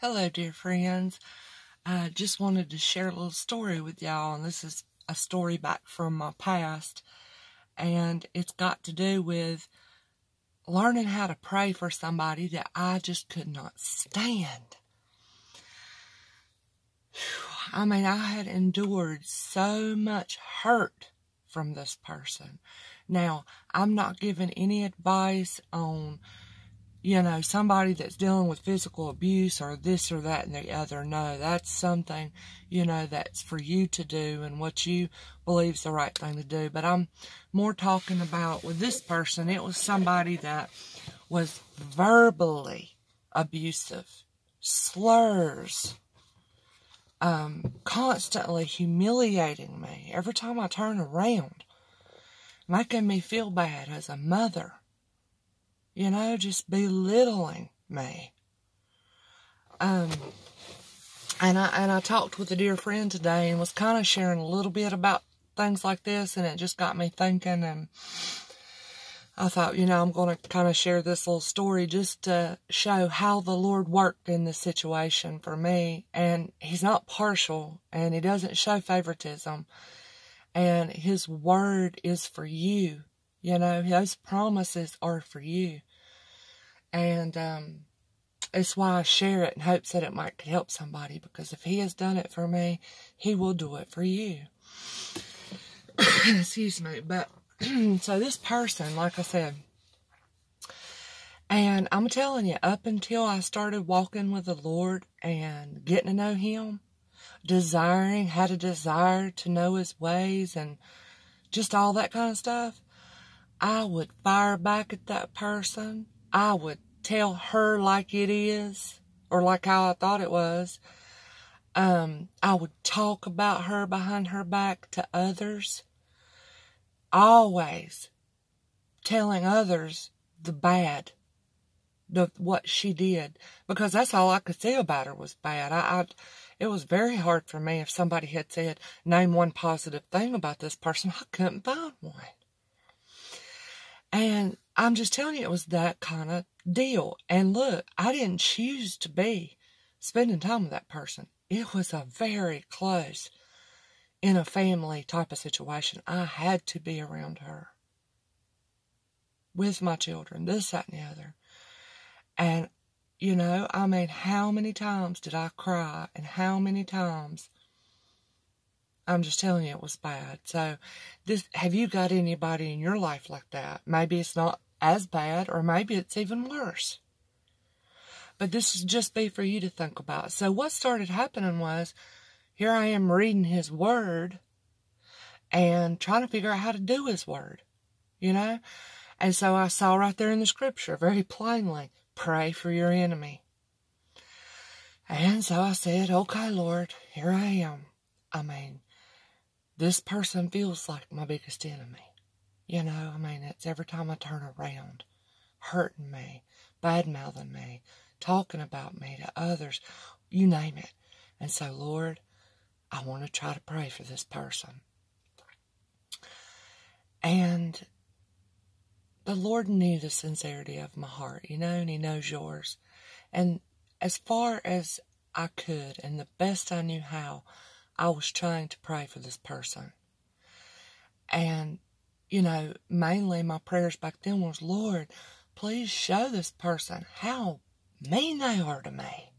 Hello, dear friends. I just wanted to share a little story with y'all, and this is a story back from my past, and it's got to do with learning how to pray for somebody that I just could not stand. I mean, I had endured so much hurt from this person. Now, I'm not giving any advice on you know, somebody that's dealing with physical abuse or this or that and the other. No, that's something, you know, that's for you to do and what you believe is the right thing to do. But I'm more talking about with this person, it was somebody that was verbally abusive, slurs, um, constantly humiliating me every time I turn around, making me feel bad as a mother you know, just belittling me. Um, and I and I talked with a dear friend today and was kind of sharing a little bit about things like this, and it just got me thinking. And I thought, you know, I'm going to kind of share this little story just to show how the Lord worked in this situation for me. And He's not partial, and He doesn't show favoritism. And His word is for you. You know, those promises are for you. And um, it's why I share it in hopes that it might help somebody because if he has done it for me, he will do it for you. Excuse me. But so this person, like I said, and I'm telling you, up until I started walking with the Lord and getting to know Him, desiring, had a desire to know His ways and just all that kind of stuff, I would fire back at that person I would tell her like it is or like how I thought it was. Um, I would talk about her behind her back to others. Always telling others the bad, the what she did, because that's all I could say about her was bad. I, I, it was very hard for me if somebody had said name one positive thing about this person. I couldn't find one. And I'm just telling you, it was that kind of deal. And look, I didn't choose to be spending time with that person. It was a very close, in a family type of situation. I had to be around her with my children, this, that, and the other. And, you know, I mean, how many times did I cry and how many times I'm just telling you it was bad. So this have you got anybody in your life like that? Maybe it's not as bad or maybe it's even worse. But this is just be for you to think about. So what started happening was here I am reading his word and trying to figure out how to do his word. You know? And so I saw right there in the scripture very plainly, pray for your enemy. And so I said, okay, Lord, here I am. I mean, this person feels like my biggest enemy. You know, I mean, it's every time I turn around, hurting me, bad mouthing me, talking about me to others, you name it. And so, Lord, I want to try to pray for this person. And the Lord knew the sincerity of my heart, you know, and He knows yours. And as far as I could, and the best I knew how, I was trying to pray for this person. And, you know, mainly my prayers back then was, Lord, please show this person how mean they are to me.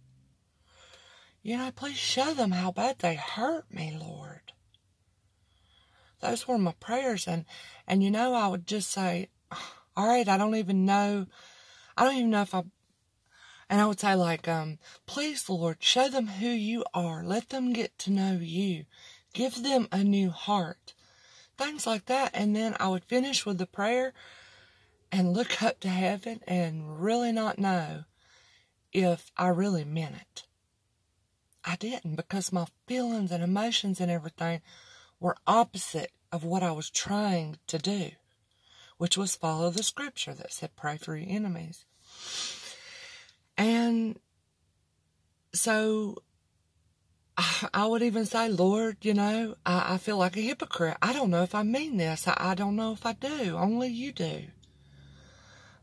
You know, please show them how bad they hurt me, Lord. Those were my prayers. And, and you know, I would just say, all right, I don't even know. I don't even know if I and I would say, like, um, please, Lord, show them who you are. Let them get to know you. Give them a new heart. Things like that. And then I would finish with the prayer and look up to heaven and really not know if I really meant it. I didn't because my feelings and emotions and everything were opposite of what I was trying to do, which was follow the scripture that said, pray for your enemies. And so I would even say, Lord, you know, I, I, feel like a hypocrite. I don't know if I mean this. I, I don't know if I do. Only you do.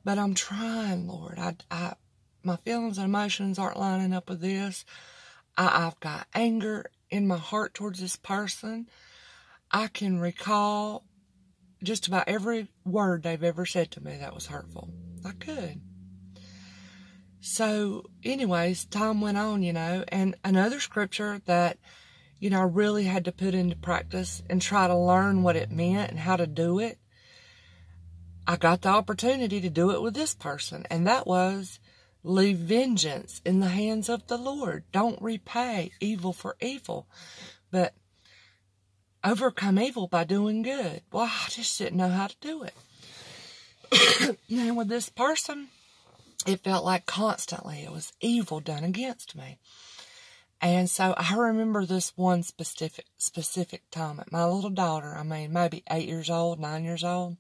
But I'm trying, Lord. I, I, my feelings and emotions aren't lining up with this. I, I've got anger in my heart towards this person. I can recall just about every word they've ever said to me that was hurtful. I could. So, anyways, time went on, you know, and another scripture that, you know, I really had to put into practice and try to learn what it meant and how to do it. I got the opportunity to do it with this person, and that was leave vengeance in the hands of the Lord. Don't repay evil for evil, but overcome evil by doing good. Well, I just didn't know how to do it. and with this person, it felt like constantly it was evil done against me. And so I remember this one specific specific time that my little daughter, I mean maybe eight years old, nine years old,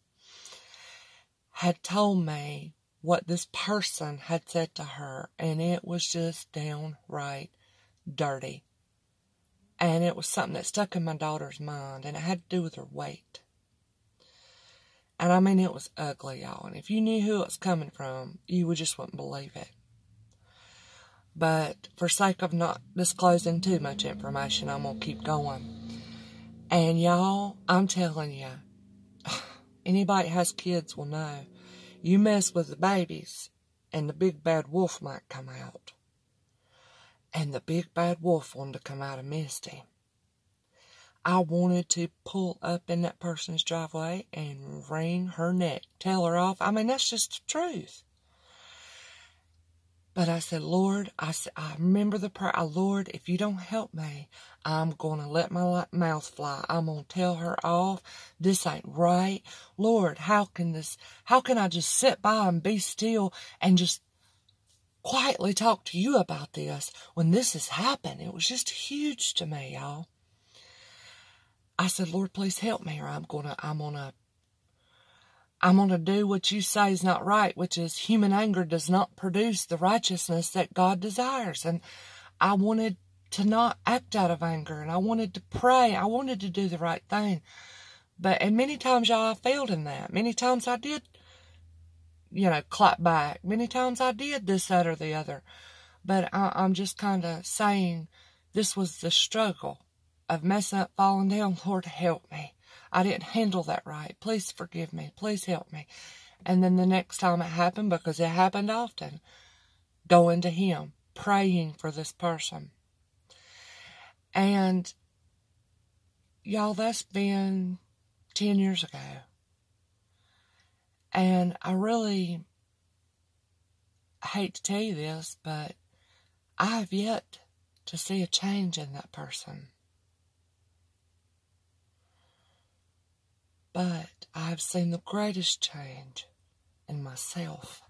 had told me what this person had said to her, and it was just downright dirty. And it was something that stuck in my daughter's mind, and it had to do with her weight. And I mean, it was ugly, y'all. And if you knew who it was coming from, you would just wouldn't believe it. But for sake of not disclosing too much information, I'm going to keep going. And y'all, I'm telling you, anybody has kids will know. You mess with the babies, and the big bad wolf might come out. And the big bad wolf wanted to come out of Misty. I wanted to pull up in that person's driveway and wring her neck, tell her off. I mean, that's just the truth. But I said, Lord, I, I remember the prayer. Uh, Lord, if you don't help me, I'm going to let my mouth fly. I'm going to tell her off. This ain't right. Lord, how can this, how can I just sit by and be still and just quietly talk to you about this when this has happened? It was just huge to me, y'all. I said, Lord, please help me, or I'm gonna, I'm gonna, I'm gonna do what you say is not right, which is human anger does not produce the righteousness that God desires. And I wanted to not act out of anger, and I wanted to pray. I wanted to do the right thing. But, and many times, y'all, I failed in that. Many times I did, you know, clap back. Many times I did this, that, or the other. But I, I'm just kind of saying this was the struggle of messing up, falling down. Lord, help me. I didn't handle that right. Please forgive me. Please help me. And then the next time it happened, because it happened often, going to Him, praying for this person. And y'all, that's been 10 years ago. And I really hate to tell you this, but I have yet to see a change in that person. But I have seen the greatest change in myself.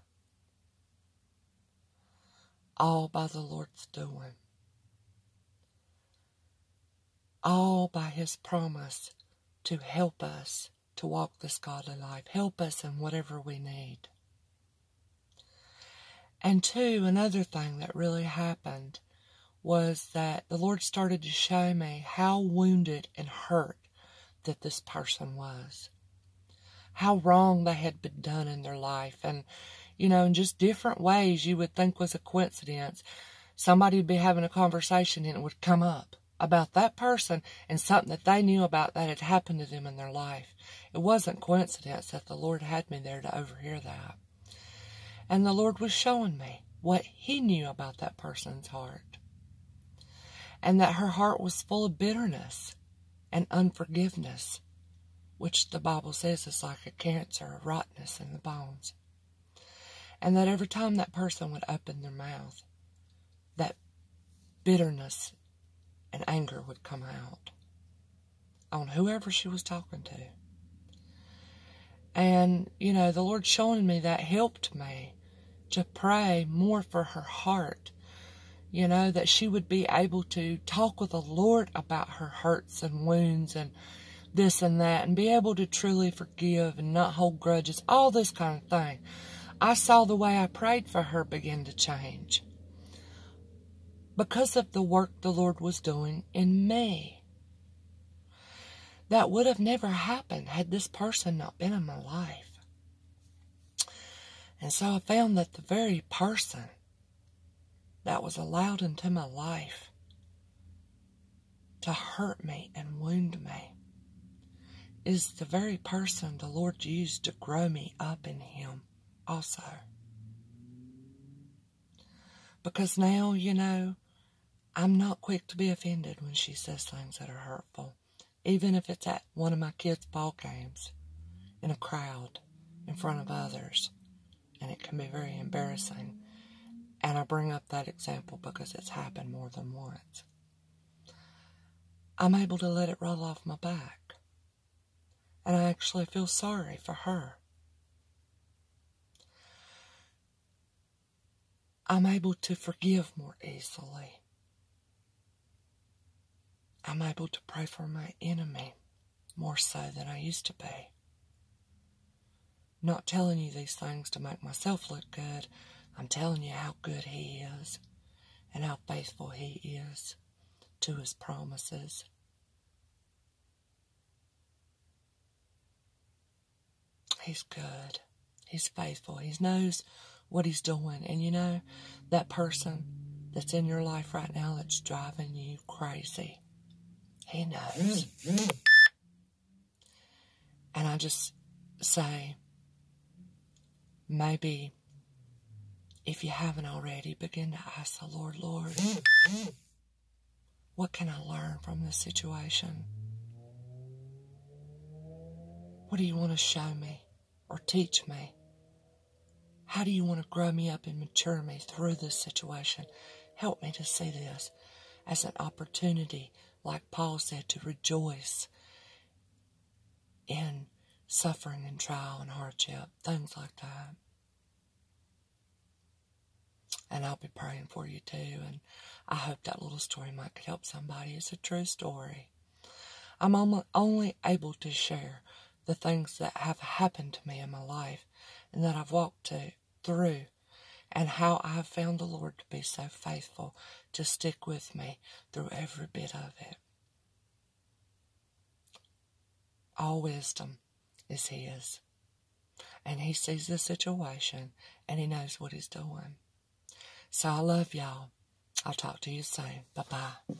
All by the Lord's doing. All by His promise to help us to walk this godly life. Help us in whatever we need. And two, another thing that really happened was that the Lord started to show me how wounded and hurt that this person was, how wrong they had been done in their life, and, you know, in just different ways you would think was a coincidence. Somebody would be having a conversation and it would come up about that person and something that they knew about that had happened to them in their life. It wasn't coincidence that the Lord had me there to overhear that. And the Lord was showing me what He knew about that person's heart. And that her heart was full of bitterness and unforgiveness, which the Bible says is like a cancer, a rottenness in the bones. And that every time that person would open their mouth, that bitterness and anger would come out on whoever she was talking to. And, you know, the Lord showing me that helped me to pray more for her heart you know, that she would be able to talk with the Lord about her hurts and wounds and this and that and be able to truly forgive and not hold grudges, all this kind of thing. I saw the way I prayed for her begin to change because of the work the Lord was doing in me. That would have never happened had this person not been in my life. And so I found that the very person that was allowed into my life to hurt me and wound me is the very person the Lord used to grow me up in Him also. Because now, you know, I'm not quick to be offended when she says things that are hurtful, even if it's at one of my kids' ball games, in a crowd, in front of others, and it can be very embarrassing. And I bring up that example because it's happened more than once. I'm able to let it roll off my back. And I actually feel sorry for her. I'm able to forgive more easily. I'm able to pray for my enemy more so than I used to be. not telling you these things to make myself look good. I'm telling you how good He is and how faithful He is to His promises. He's good. He's faithful. He knows what He's doing. And you know, that person that's in your life right now that's driving you crazy he knows. And I just say, maybe if you haven't already, begin to ask the Lord, Lord, what can I learn from this situation? What do you want to show me or teach me? How do you want to grow me up and mature me through this situation? Help me to see this as an opportunity like Paul said, to rejoice in suffering and trial and hardship, things like that. And I'll be praying for you too. And I hope that little story might help somebody. It's a true story. I'm only able to share the things that have happened to me in my life and that I've walked to, through and how I have found the Lord to be so faithful to stick with me through every bit of it. All wisdom is His. And He sees the situation and He knows what He's doing. So I love y'all. I'll talk to you soon. Bye bye.